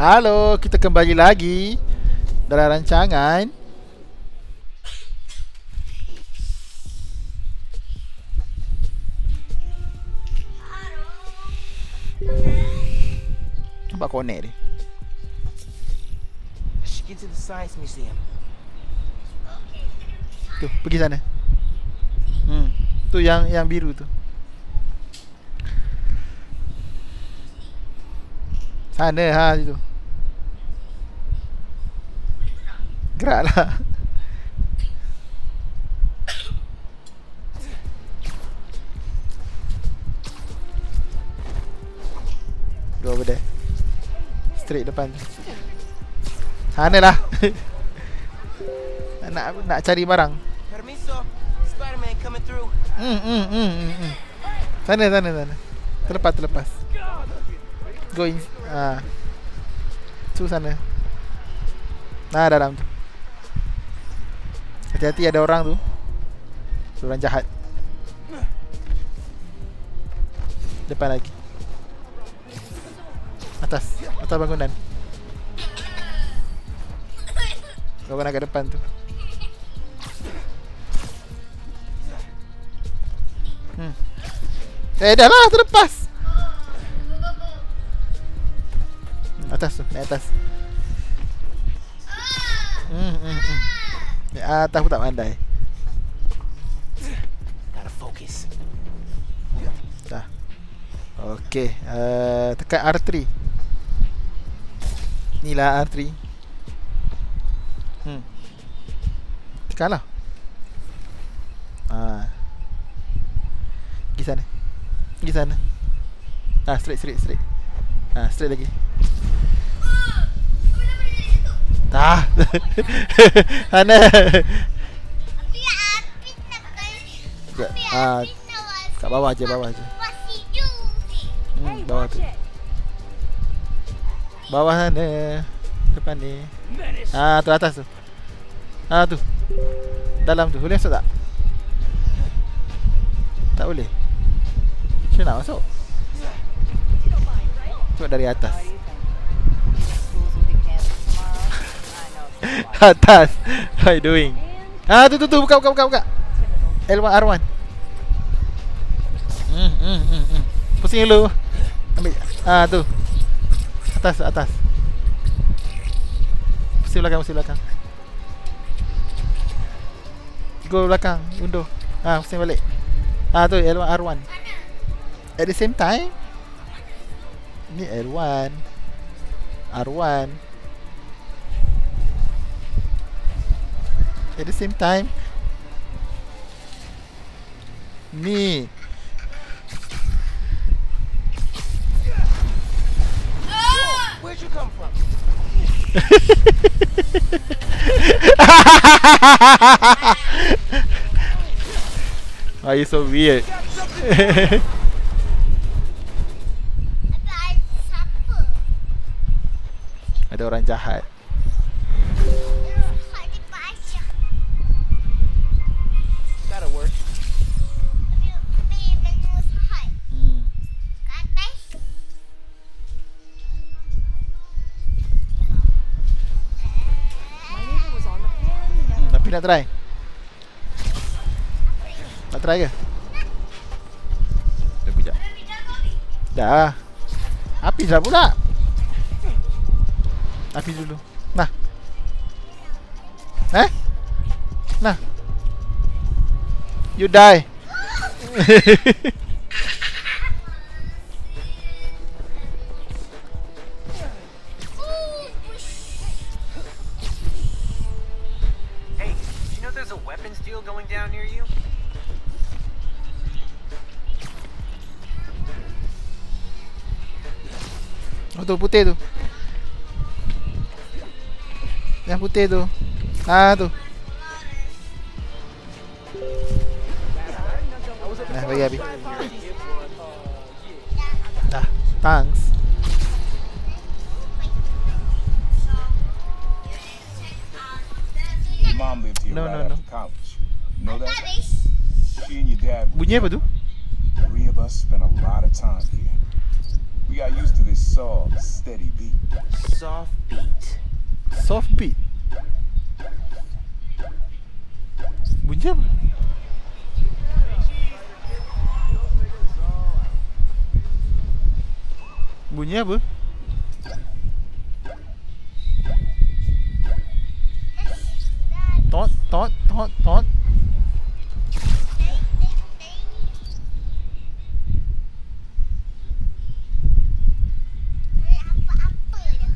Halo, kita kembali lagi dalam rancangan. Nampak ni? Should get to the science museum. Tu, pergi sana. Hmm, tu yang yang biru tu. Sana ha situ Geraklah Go over there Straight depan Sana lah Nak nak cari barang Permiso. Spider-Man coming through. Hmm, hmm, hmm, hmm, hmm. Sana, sana, sana. Terlepas, terlepas. Go in. Ah. Tu sana. Nah, dalam tu. Hati-hati ada orang tu. Orang jahat. Depan lagi. Atas. Atas bangunan. Bangunan kat depan tu. Hmm. Eh dah lah terlepas Atas tu Naik atas Hmm hmm hmm Naik atas pun tak pandai. Gotta focus. Dah. Okay uh, Tekan R3 Ni lah R3 Hmm. Tekan lah. Ah. Pergi sana. Pergi sana. Ah straight straight straight. Ah straight lagi Dah Sana Sekejap. Ah kat bawah je bawah je. Hmm bawah tu. Bawah sana Depan ni. Ah tu atas tu. Ah tu. Dalam tu. Boleh masuk tak? Tak boleh. Macam nak masuk? Cuba dari atas Atas. How you doing? Ah tu tu tu. Buka buka buka buka. L1 R1 Hmm hmm hmm hmm. Pusing dulu. Ambil. Ah tu. Atas atas. Pusing belakang pusing belakang. Go belakang Undur Ah pusing balik. Ah tu L1 R1 At the same time Ni L1 R1 At the same time Ni Where'd you come from? Why you so weird? Ada orang jahat nak try? Nak try ke? Tunggu sekejap Dah. Api dah pula. Api dulu. Nah. Eh? Nah. You die Putih tu Ah tu Apa? Tot, tot, tot, tot. Apa-apa je.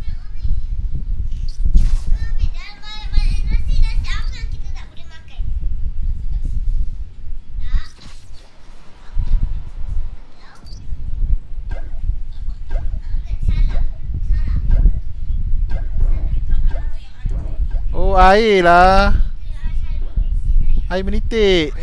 Dalam nasi nasi apa yang kita tak boleh makan? Tak. Salah. Salah. Oh, air lah. Air menitik.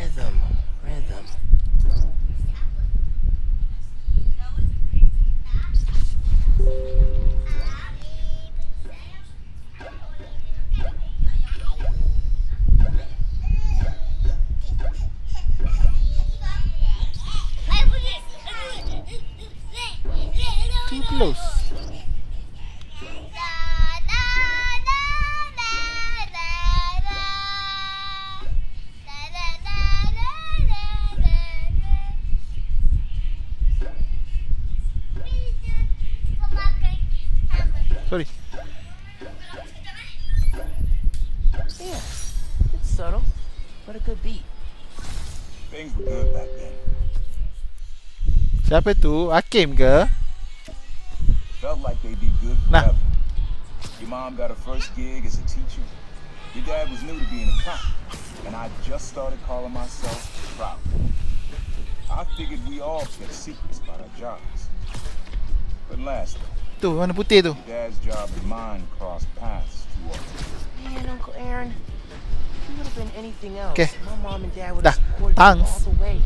Hakim ke? Felt like they'd be good Nah. forever. Your mom got her first gig as a teacher. Your dad was new to being a cop. And I just started calling myself Prowler. I figured we all kept secrets about our jobs. But lastly, Tu, warna putih tu. your dad's job and mine crossed paths too often. Man, Uncle Aaron, if you would have been anything else, Okay. my mom and dad would have supported you all the way.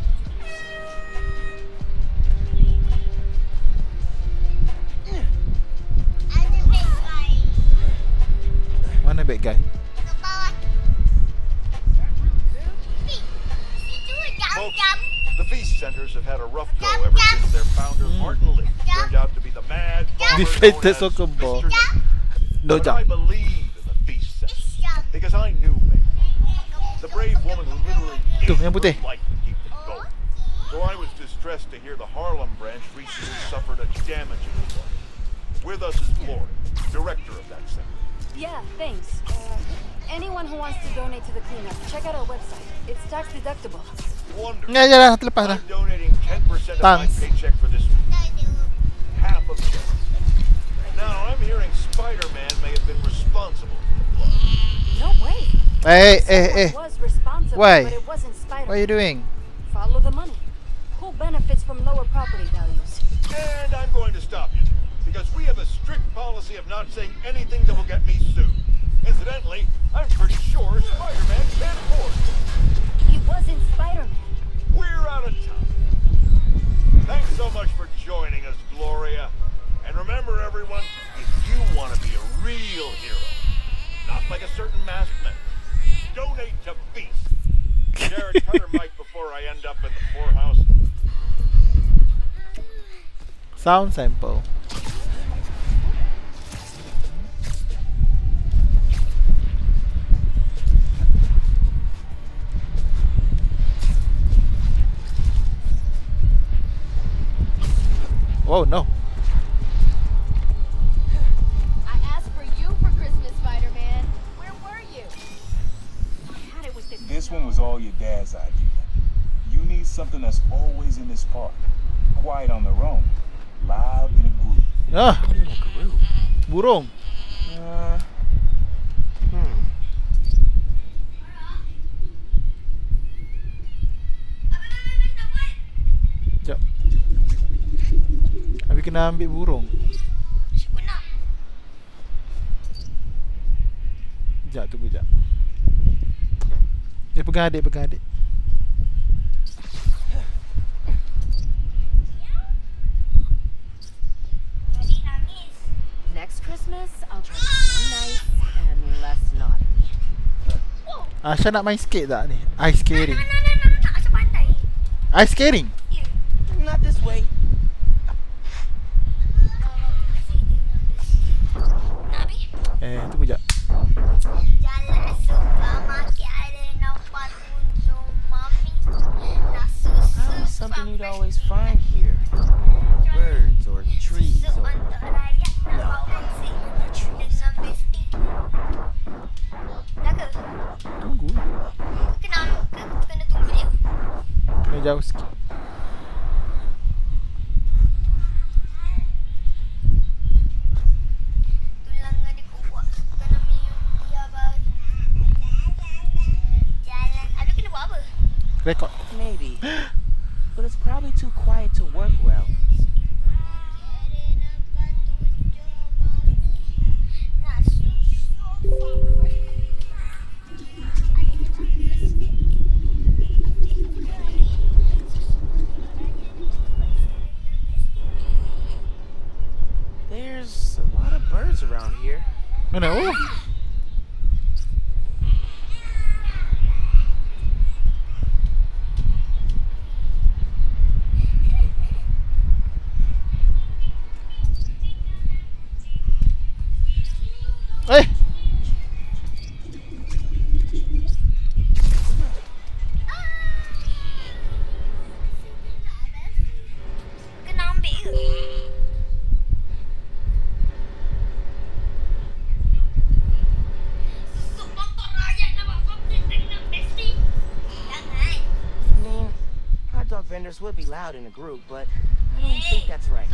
Mana bad guy? Folks, the feast centers have had a rough go ever since their founder, Martin Li, turned out to be the mad bomber Deflated soccer ball. Mr. No But I jump. believe in the feast centers because I knew May. The brave woman who literally gave her life to keep them going. So I was distressed to hear the Harlem branch recently suffered a damaging blow. With us is Glory, director of that center. Yeah, thanks. Uh, anyone who wants to donate to the cleanup, check out our website. It's tax deductible. Wonderful. Ya, ya dah, terlepas dah. I'm donating 10% of my Thanks. paycheck for this half of it. Now, I'm hearing Spider-Man may have been responsible for the flood. No way. Eh, Someone eh. was responsible, Why? but it wasn't Spider. What are you doing? Follow the money. Who benefits from lower property values? And I'm going to stop you there, because we have a strict policy of not saying anything that will get me sued. Incidentally, I'm pretty sure Spider-Man can't afford it. He wasn't Spider-Man. We're out of time. Thanks so much for joining us, Gloria. And remember, everyone, if you want to be a real hero, not like a certain masked man, donate to Feast. Jared, cut her mic before I end up in the poorhouse. Sound sample. Oh no. I asked for you for Christmas, Spider-Man. Where were you? God, it was this. This one was all your dad's idea. You need something that's always in this park. Quiet on their own. Loud in a group. Ah, Put in a group. burung. Kena ambil burung. Sekejap tunggu sekejap. Dia pegang adik, pegang adik. Next Christmas, I'll try to be more nice and less naughty. Asha nak main skate tak ni? Ice skating. Tak rasa pandai. Ice skating? Record. Maybe. but it's probably too quiet to work well. allowed in a group, but I don't think that's right.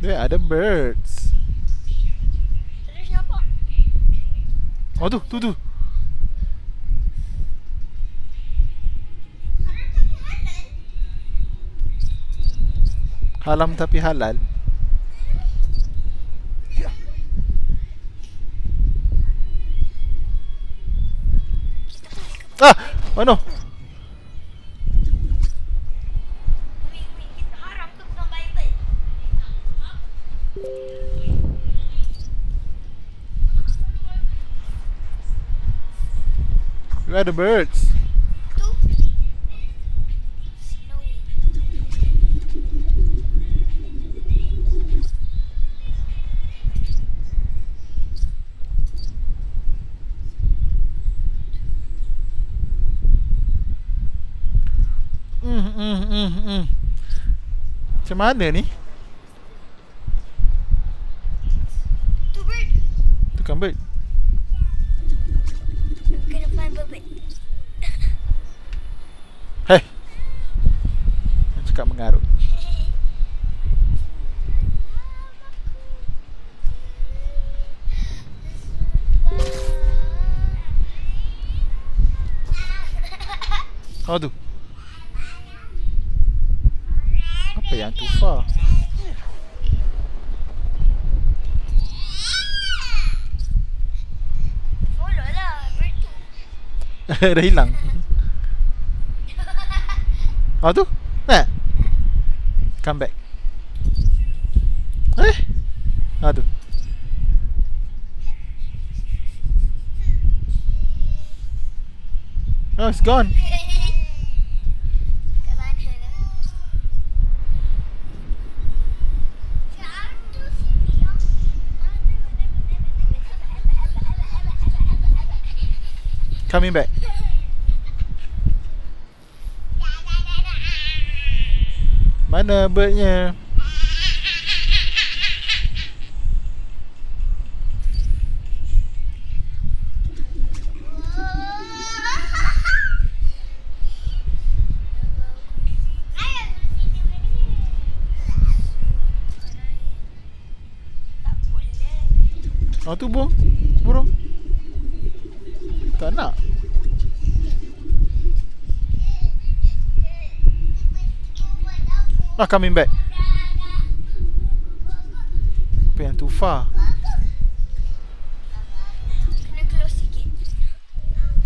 There are the birds. Oh tu, tu tu. Halam tapi halal. Halam tapi halal. Ah, oh no. the birds. Mm, mm, mm, mm. Macam mana ni? dah hilang. Oh tu? Eh. Come back. Eh? Oh tu. Oh it's gone. coming back. Mana birdnya? Oh tu bom. not coming back. Paying too far.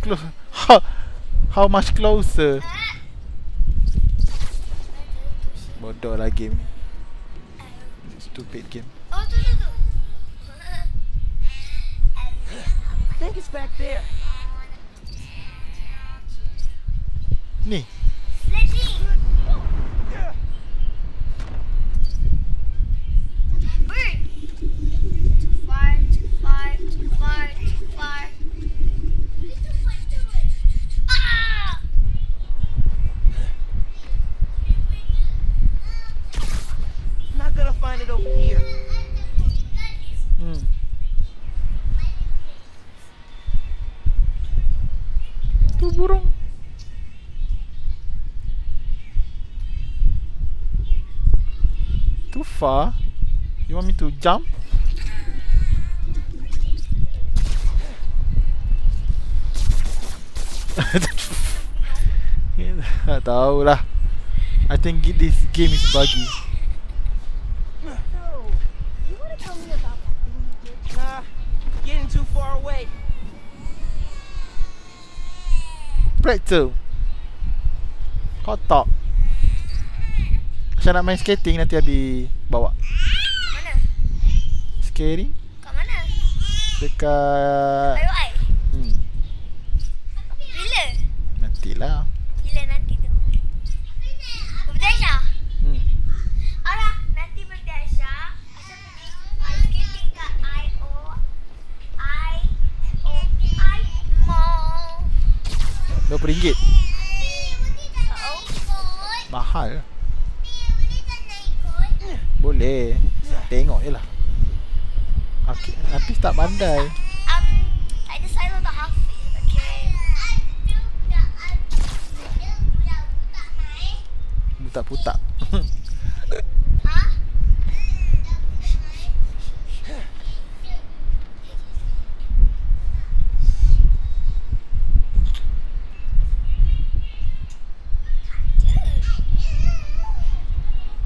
Close. How ha, How much closer? More dollar game. Stupid game. I think it's back there. It over here. Hmm. Burung. Too far. You want me to jump? I think this game is buggy. Pretzel. Kau tak. Saya nak main skating nanti Abi bawa. Mana? Skating Kat mana? dekat Ayo, Hafiz tak pandai. Um, tak ada saya untuk Hafiz, okay? Putak-putak. Ha?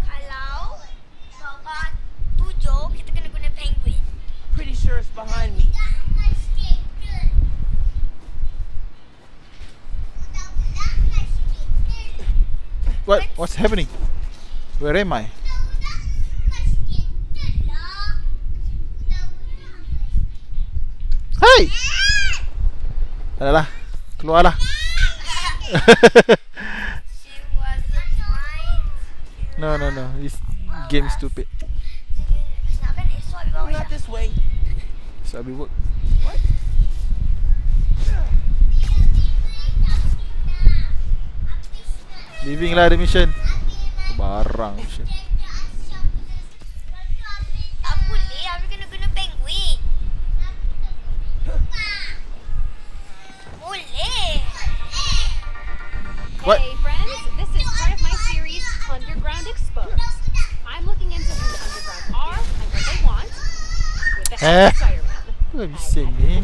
Kalau bawah tujuh, kita kena guna penguin. Pretty sure it's behind me. What? What's happening? Where am I? Hey! Adalah. Keluarlah. No, no, no. This game is stupid. Nak kan esok di bawah Not this way. So Abi work. Leaving lah the mission. Barang mission. Tak boleh, Abi kena guna penguin. Boleh. What? Hey friends, this is part of my series Underground Exposed. I'm looking into who the Underground are and what they want with the Eh. help of bising had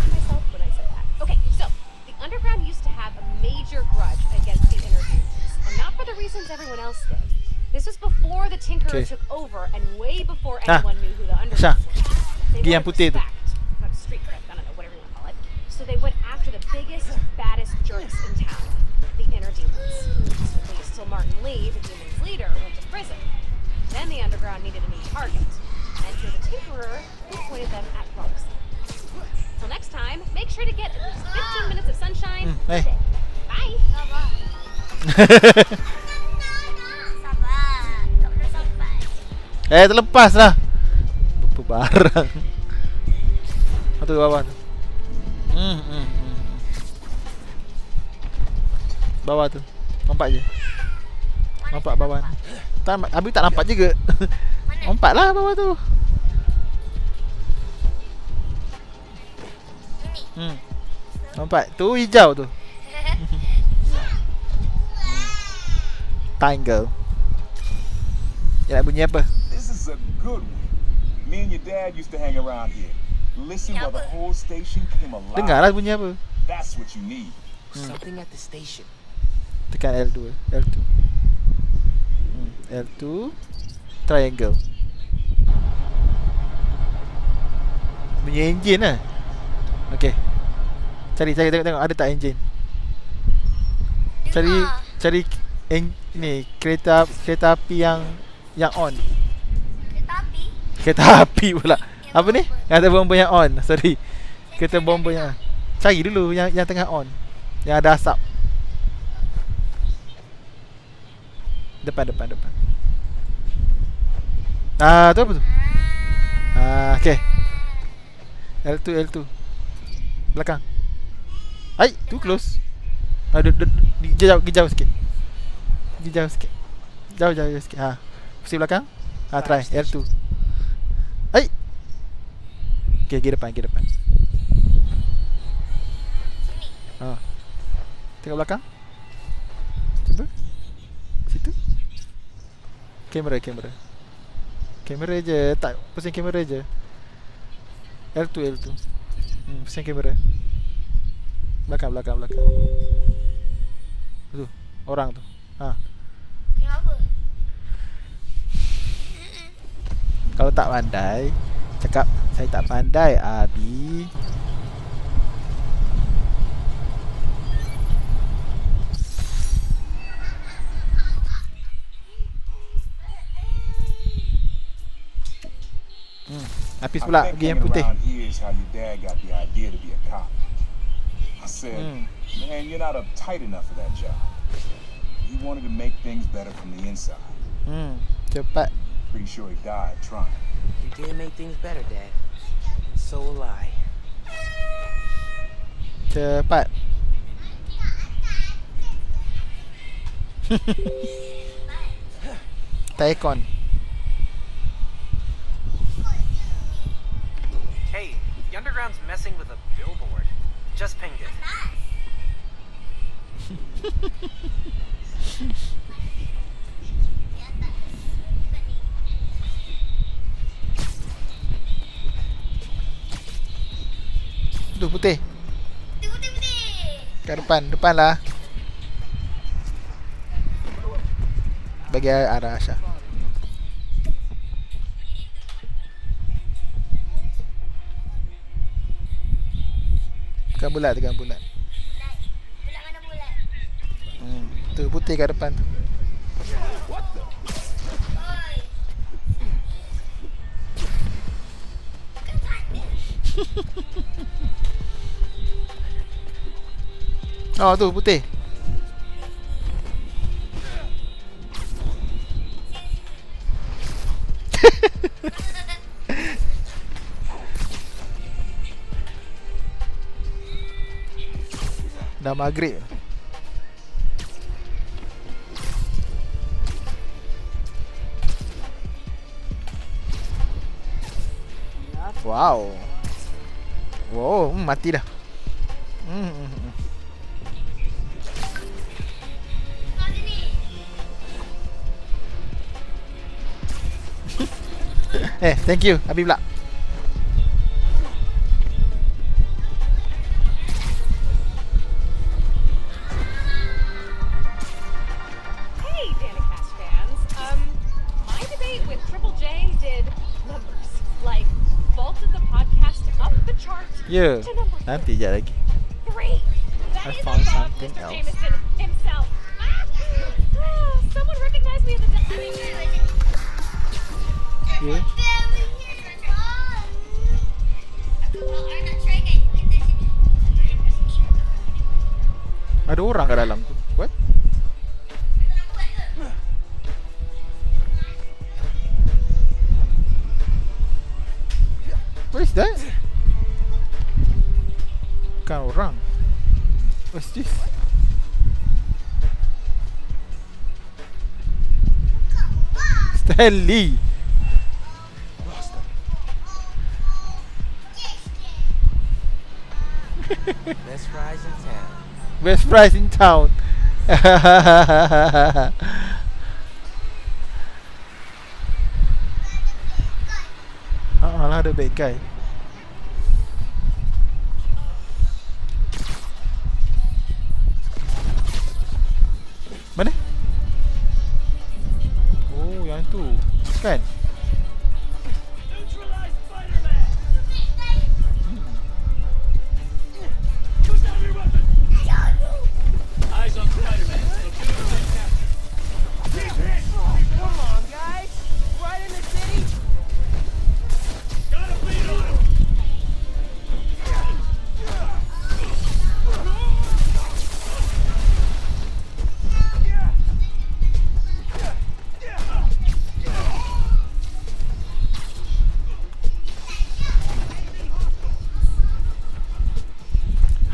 you want to call it. So they went after the biggest, baddest jerks in town, the Inner Demons. So police till Martin Li, the Demons' leader, went to prison. Then the Underground needed a new target. And you're the Tinkerer who pointed them at Roxxon. Till next time, make sure to get at least 15 minutes of sunshine per eh. day. Bye. eh, terlepas lah. Lupa barang. Satu bawah tu. Hmm, hmm, hmm. Bawah tu. Nampak je. Nampak bawah tu. Tak, nampak- Abi tak nampak juga. Nampak lah bawah tu. Hmm. Nampak? Tu hijau tu. Tangle. Dia nak bunyi apa? Good one. Me and your dad used to hang around here. Listen while the whole station came alive. Dengar lah bunyi apa. That's what you need. Something at the station. Tekan L2 L2 hmm. L2 Triangle Bunyi engine lah Okay Cari cari tengok tengok ada tak engine Cari cari en, ni kereta kereta api yang yang on. Kereta api. Kereta pula. Apa ni? Ada bomba yang on. Sorry. Kereta bomba yang. Cari dulu yang yang tengah on. Yang ada asap. Depan depan depan. Ah, tu apa tu? Ah, okey. L2 L2. Belakang. Ai, too close. Aduh, ah, jauh, jauh sikit. Jauh sikit. Jauh, jauh, jauh sikit. Ha. Pusing belakang. Ha, try. L2. Ai. Okey, pergi depan, pergi depan. Ha. Tengok belakang. Cuba. Situ. Kamera, kamera. Kamera je, tak pusing kamera je. L2, L2. Hmm, pusing kamera. Belakang, belakang, belakang. Tu, orang tu. Ha. Tengok apa? Kalau tak pandai, cakap saya tak pandai, Abi. Hmm. Habis pula pergi yang putih. Cop. I said, Hmm. man, you're not uptight enough for that job. He wanted to make things better from the inside. Hmm. Cepat. Pretty sure he died trying. You did make things better, Dad. And so will I. Cepat. tak aircon. Hey, the underground's messing with a billboard. Just pinged it. Tu putih. Putih, putih, putih. Kat depan, depan lah. Bagi arah Asya. Tekan bulat, tekan bulat. Hmm. Tu putih kat depan tu. Oi. Oh tu putih. Dah maghrib. Wow. Wow, hmm, mati dah. Hmm, up the chart Ya. to number Nanti je lagi. That I found something Mr. else. Jameson himself. Ah, someone recognize me as a Ya. Orang kat dalam tu. What? Nak buat ke? What is that? Bukan orang. What's this? Stanley. Best fries in town. Best price in town. Ah lah ada bad guy.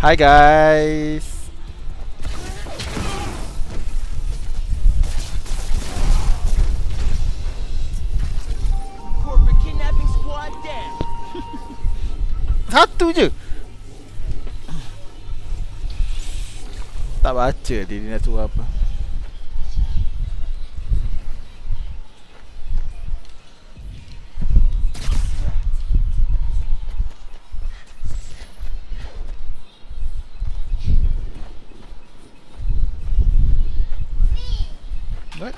Hi guys. Corporate kidnapping squad down. Satu je. Tak baca dia, dia nak suruh apa. What?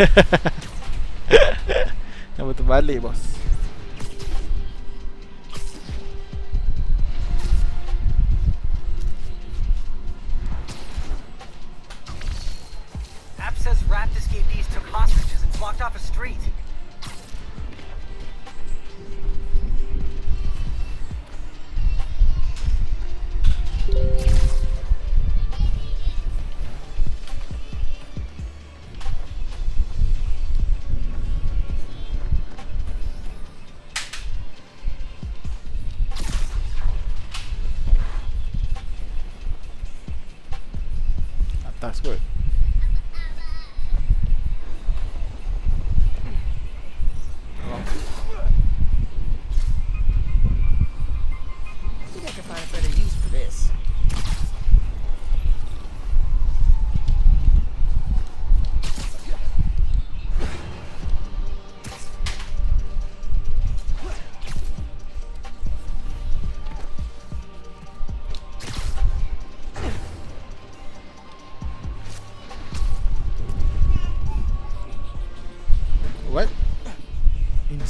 Nak betul balik bos.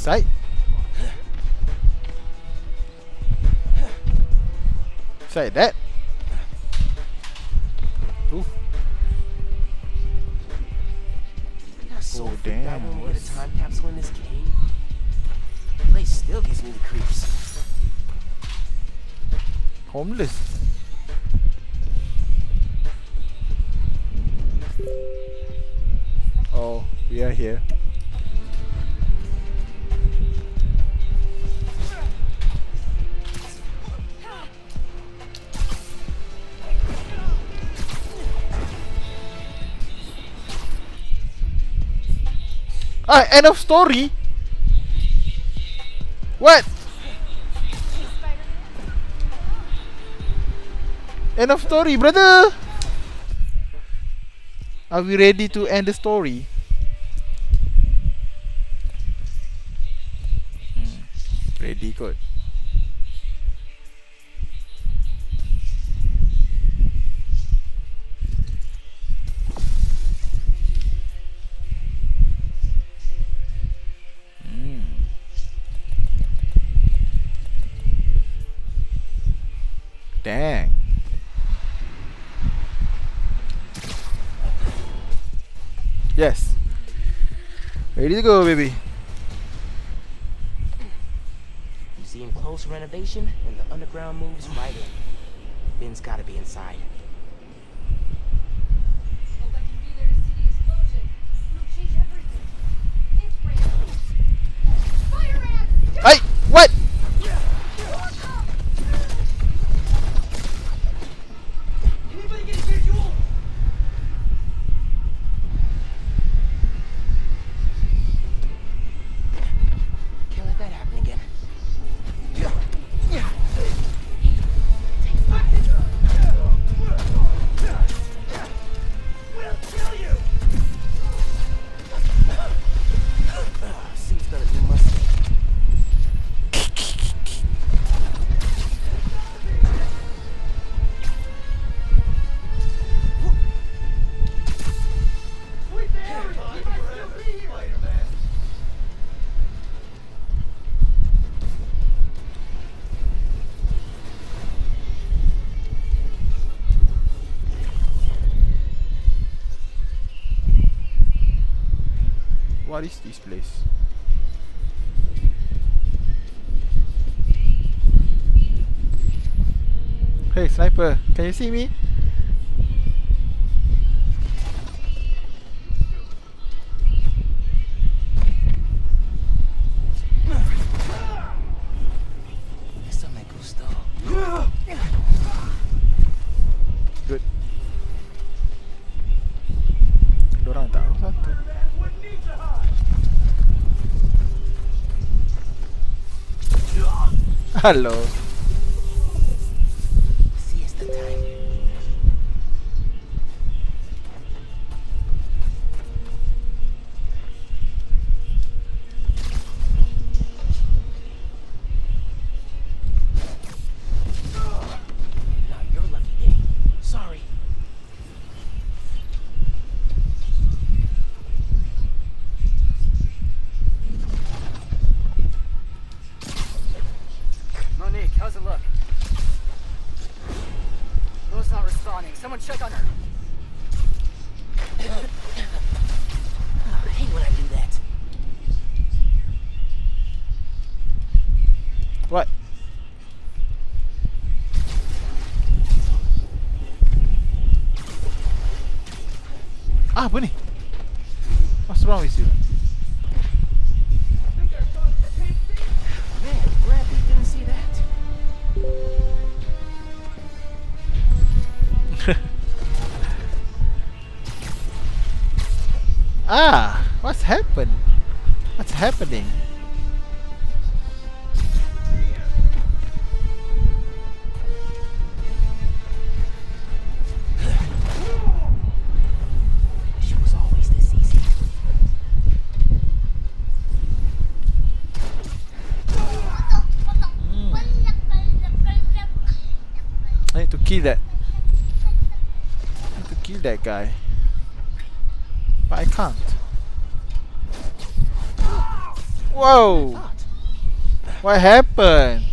さい。Ah, end of story. What? End of story, brother. Are we ready to end the story? Dang. Yes. Ready to go, baby. You seem close renovation, and the underground moves right in. Ben's gotta be inside. What is this place? Hey, sniper, can you see me? Halo. that guy. But I can't. Whoa! What happened?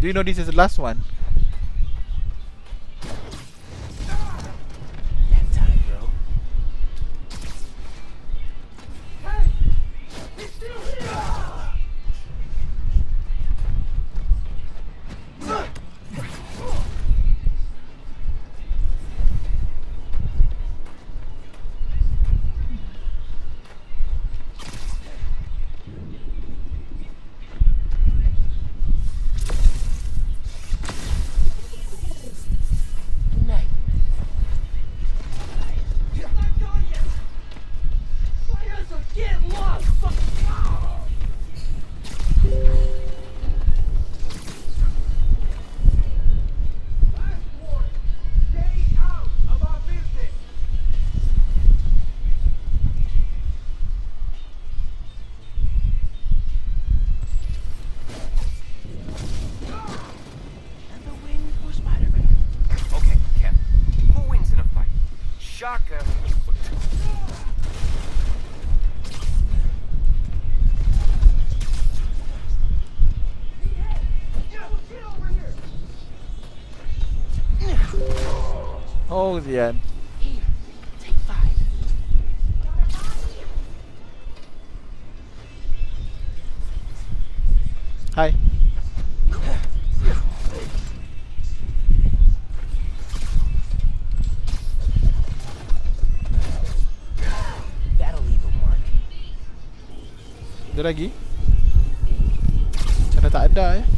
Do you know this is the last one? Oh, the end. Hi. That'll leave a. Ada lagi? Cara tak ada. Eh?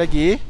lagi.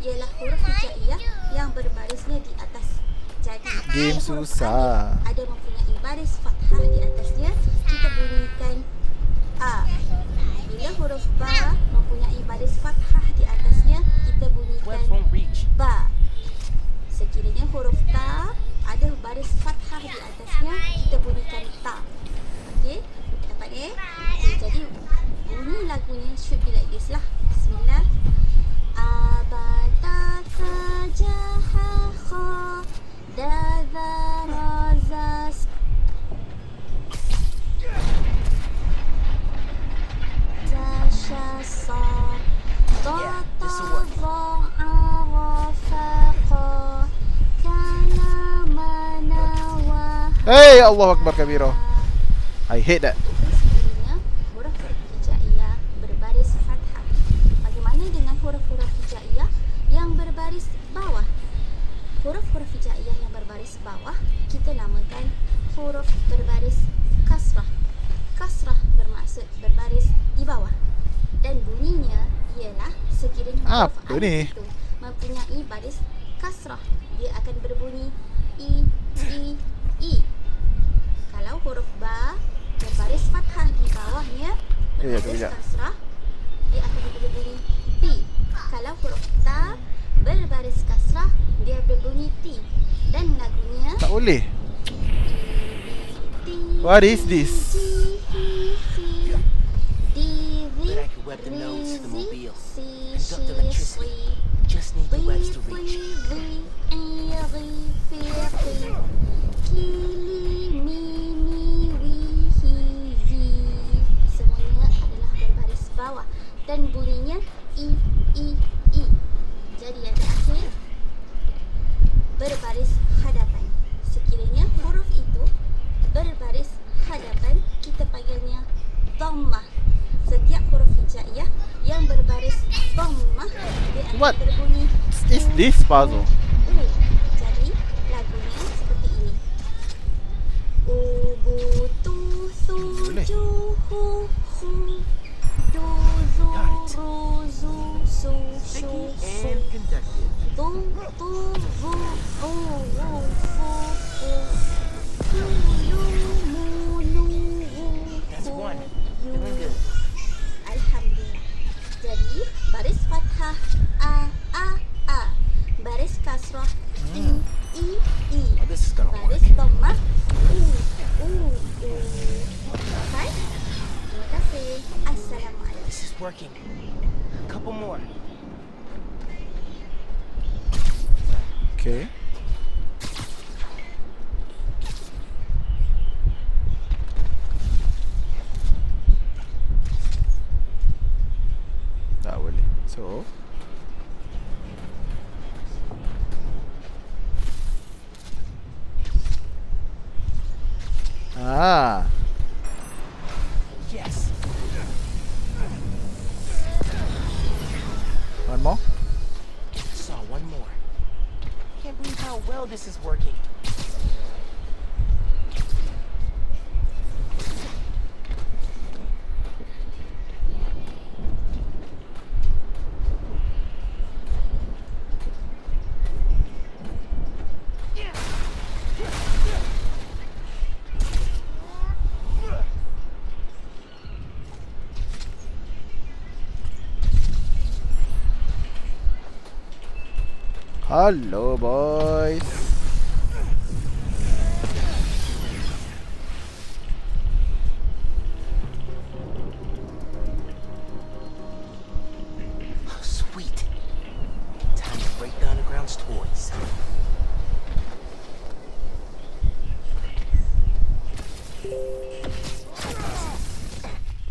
Ialah huruf hijaiyah yang berbarisnya di atas. Jadi, Game susah. alif ada mempunyai baris fathah di atasnya, kita bunyikan A. Bila huruf ba mempunyai baris fathah di atasnya, kita bunyikan ba. Sekiranya huruf ta ada baris fathah di atasnya, kita bunyikan ta. Okey? Dapat eh? Okay, jadi bunyi lagunya should be like this lah. Allah Akbar kabiro. I hate that. itu sebenarnya huruf-huruf hijaiyah berbaris fathah. Bagaimana dengan huruf-huruf hijaiyah yang berbaris bawah? Huruf-huruf hijaiyah yang berbaris bawah kita namakan huruf berbaris kasrah. Kasrah bermaksud berbaris di bawah. Dan bunyinya ialah sekiranya huruf Apa ni? What is this? 八组 more. Saw one more. Can't believe how well this is working. Hello, boys. Oh, sweet. Time to break down the underground's toys.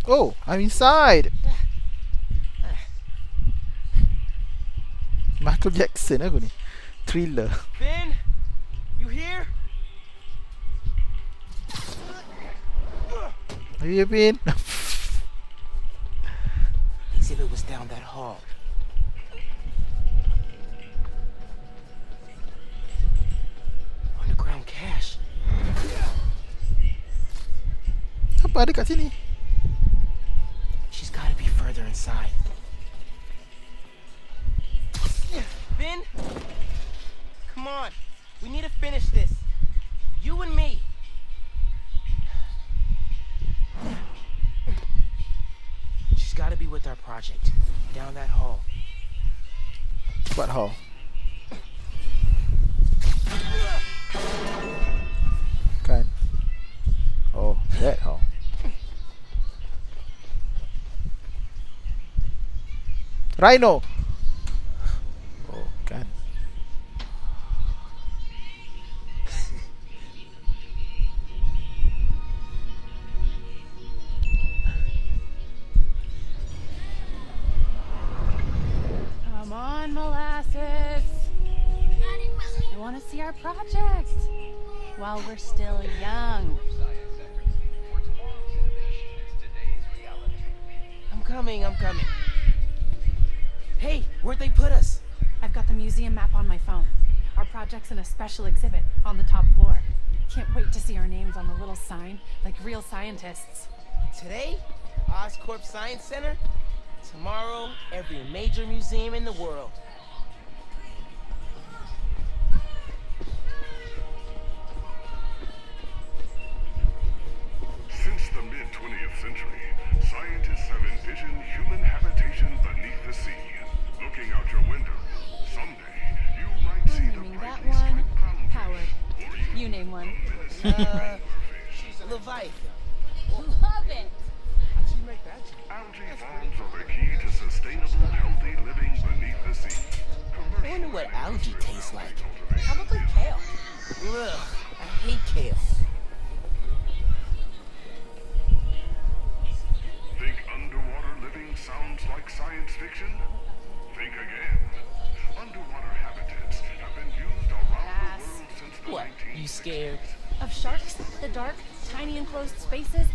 Oh, I'm inside. Michael Jackson aku ni. Thriller. Ben, you here? Are you Ben? Exhibit was down that hall. Apa ada kat sini? butthole. Okay. Oh, that hole. Rhino, in a special exhibit on the top floor. Can't wait to see our names on the little sign, like real scientists. Today, Oscorp Science Center. Tomorrow, every major museum in the world. Since the mid 20th century, scientists have envisioned human habitation beneath the sea. Looking out your window, that one, Howard. you You name one. Uh, Leviathan. Love it. Algae farms are the key to sustainable, healthy living beneath the sea. I wonder what algae tastes like. Probably kale. Ugh, I hate kale. Think underwater living sounds like science fiction? Scared? Of sharks, the dark, tiny enclosed spaces,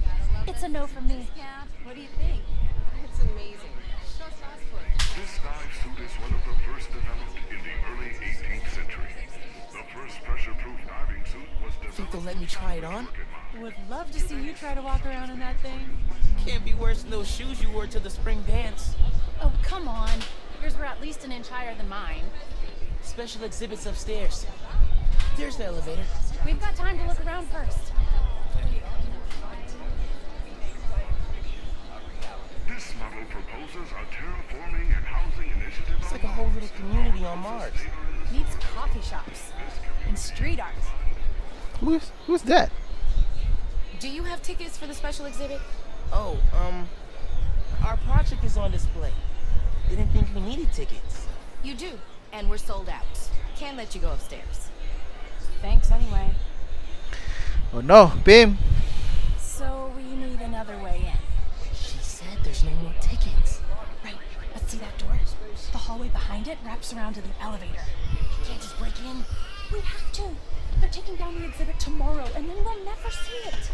it's a no from me. Yeah, what do you think? It's amazing. This dive suit is one of the first developed in the early 18th century. The first pressure-proof diving suit was developed... Think they'll let me try it on? Would love to see you try to walk around in that thing. Can't be worse than those shoes you wore to the spring dance. Oh, come on. Yours were at least an inch higher than mine. Special exhibits upstairs. There's the elevator. We've got time to look around first. This model proposes a terraforming and housing initiative It's like a whole little community on Mars. Needs coffee shops and street art. Who's who's that? Do you have tickets for the special exhibit? Oh, um, our project is on display. Didn't think we needed tickets. You do, and we're sold out. Can't let you go upstairs. Thanks anyway. Oh no, Beam. So we need another way in. She said there's no more tickets. Right. Let's see that door. The hallway behind it wraps around to the elevator. Can't just break in. We have to. They're taking down the exhibit tomorrow, and then we'll never see it.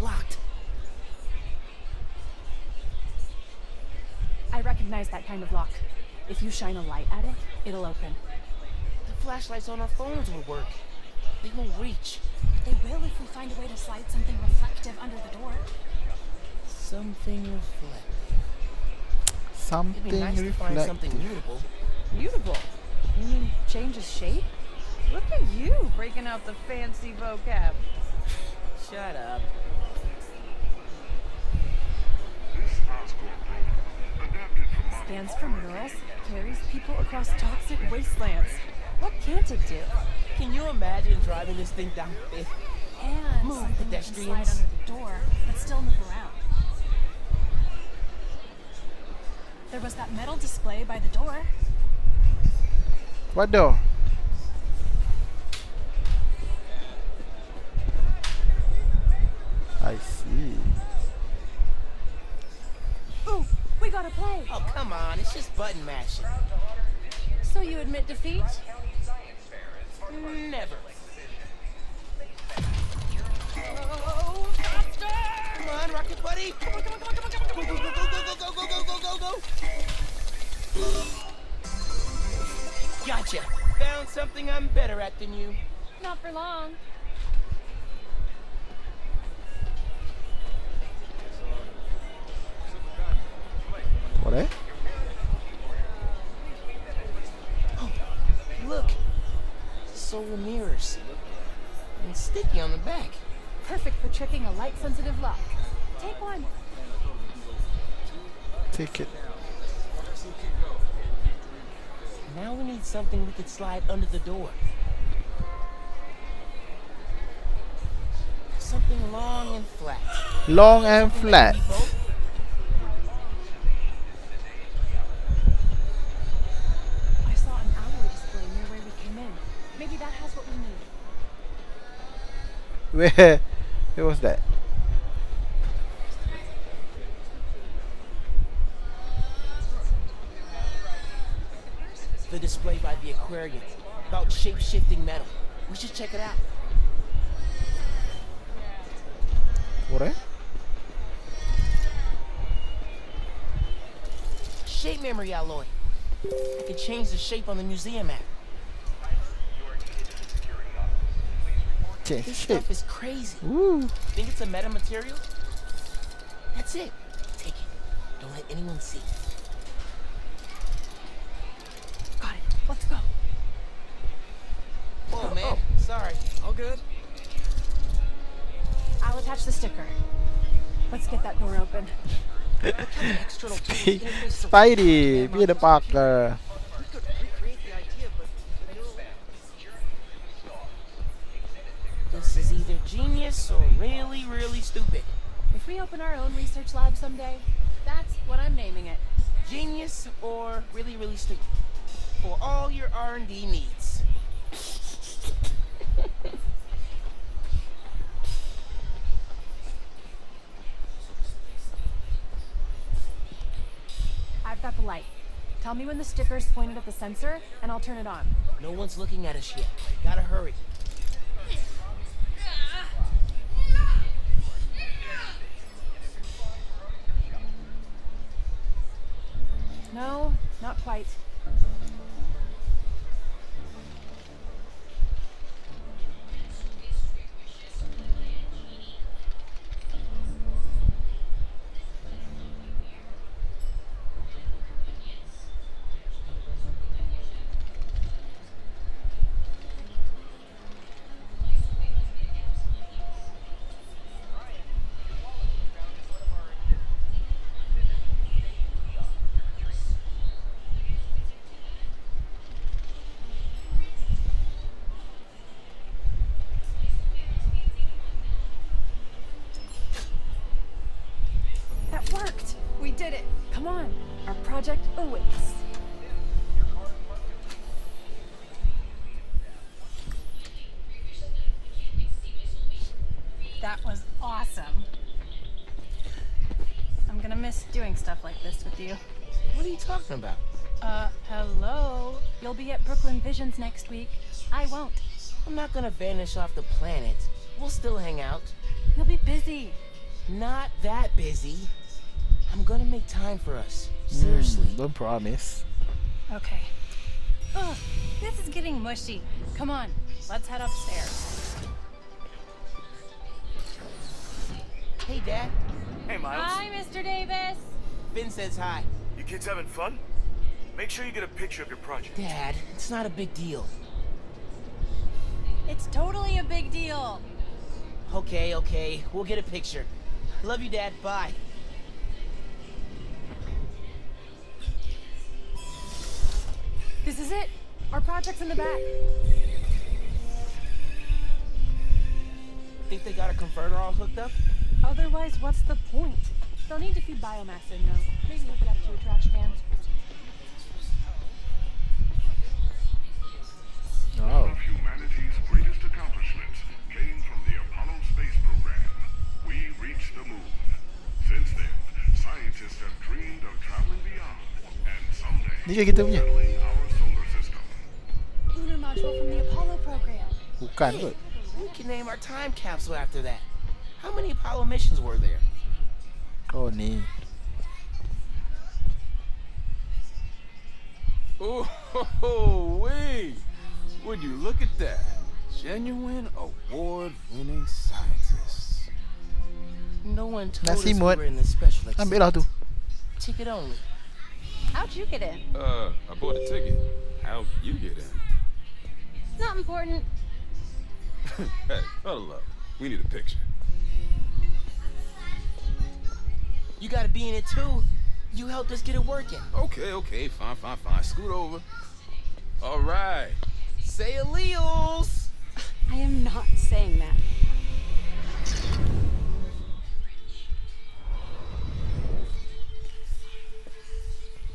Locked. I recognize that kind of lock. If you shine a light at it, it'll open. The flashlights on our phones will work. They won't reach. They will if we find a way to slide something reflective under the door. Something reflective. It'd Something be nice to find something reflective. mutable. Mutable. You mean changes shape? Look at you breaking out the fancy vocab. Shut up. This Oscorp rover, adapted from modern Scans for minerals, carries people across toxic wastelands. What can't it do? Can you imagine driving this thing down Fifth? And Move, something that can slide pedestrians. under the door, but still move around. There was that metal display by the door. What door? I see. Ooh, we gotta play. Oh, come on. It's just button mashing. So you admit defeat? Never. Oh, faster! Come on, Rocket Buddy. Come on, come on, come on, come on, come on. Go, go, go, go, go, go, go, go, go, go, go. Gotcha. Found something I'm better at than you. Not for long. And sticky on the back. Perfect for tricking a light sensitive lock. Take one. Take it. Now we need something we could slide under the door. Something long and flat. Long and flat. Where? Where was that? The display by the aquarium about shape-shifting metal. We should check it out. What? Eh? Shape memory alloy. I can change the shape on the museum map. Change This shape. stuff is crazy. Woo. Think it's a meta material? That's it. Take it. Don't let anyone see. Got it. Let's go. Whoa, man. Sorry. All good? I'll attach the sticker. Let's get that door open. External Sp- Spidey, Peter Parker. This is either genius or really, really stupid. If we open our own research lab someday, that's what I'm naming it. Genius or really, really stupid. For all your R&D needs. I've got the light. Tell me when the sticker's pointed at the sensor, and I'll turn it on. No one's looking at us yet. Gotta hurry. No, not quite. That was awesome. I'm gonna miss doing stuff like this with you. What are you talking about? Uh, hello? You'll be at Brooklyn Visions next week. I won't. I'm not gonna vanish off the planet. We'll still hang out. You'll be busy. Not that busy. I'm gonna make time for us. Seriously. Mm, don't promise. Okay. Ugh, this is getting mushy. Come on, let's head upstairs. Hey, Dad. Hey, Miles. Hi, Mr. Davis. Phin says hi. You kids having fun? Make sure you get a picture of your project. Dad, it's not a big deal. It's totally a big deal. Okay, okay. We'll get a picture. Love you, Dad. Bye. This is it. Our project's in the back. Think they got a converter all hooked up? Otherwise, what's the point? They'll need to feed biomass in, though. Maybe hook it up to a trash can. One Oh. of humanity's greatest accomplishments came from the Apollo space program. We reached the moon. Since then, scientists have dreamed of traveling beyond and someday Ni ke kita punya? settling our solar system. Lunar module from the Apollo program. Bukan Hey, we can name our time capsule after that. How many Apollo missions were there? Oh ni. Oh, ho, ho, wait. Would you look at that? Genuine award-winning scientists. No one told Nasi us we Mut. were in the special Ambil lah tu. Ticket only. How'd you get in? Uh, I bought a ticket. How'd you get in? It's Not important. hey, huddle up. We need a picture. You gotta be in it too. You helped us get it working. Okay, okay, fine, fine, fine. Scoot over. All right. Say alleles. I am not saying that.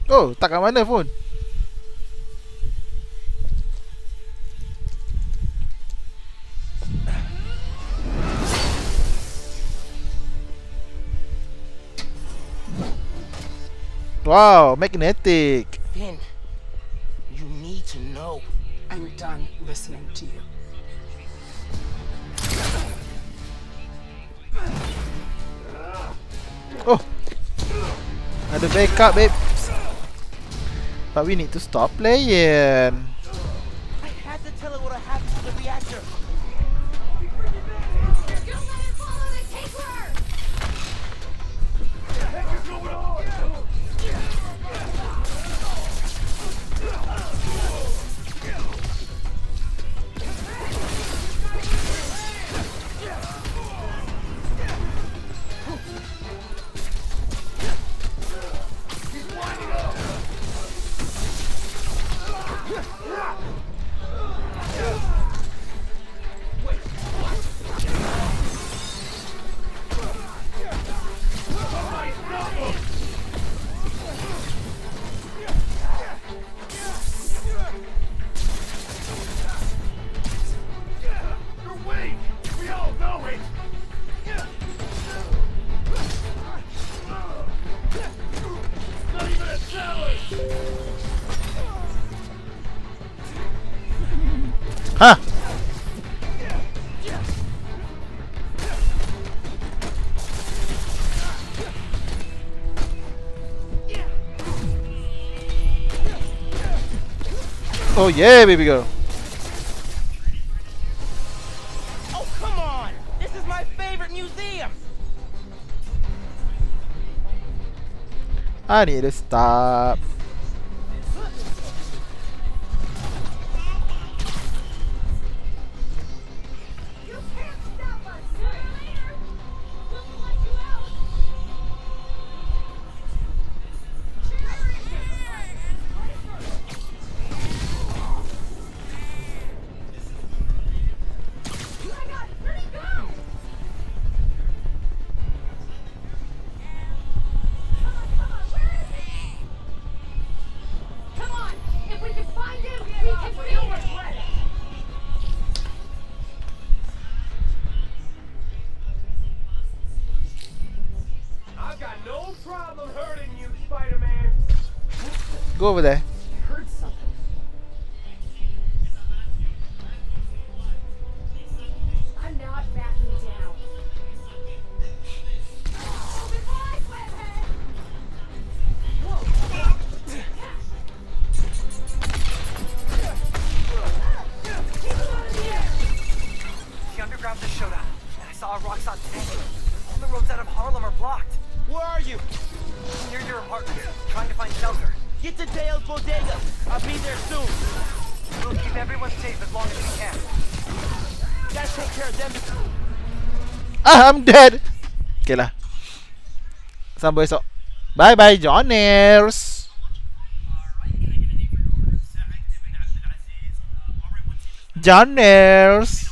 Oh, tak kat mana phone? Wow, magnetic. Phin, you need to know. I'm done listening to you. Oh. Ada backup, babe. But we need to stop playing. I had to tell her what happened to the reactor. Oh yeah, baby girl. Oh, come on! This is my favorite museum! I need to stop. Esok. Bye bye, Johners. Johners.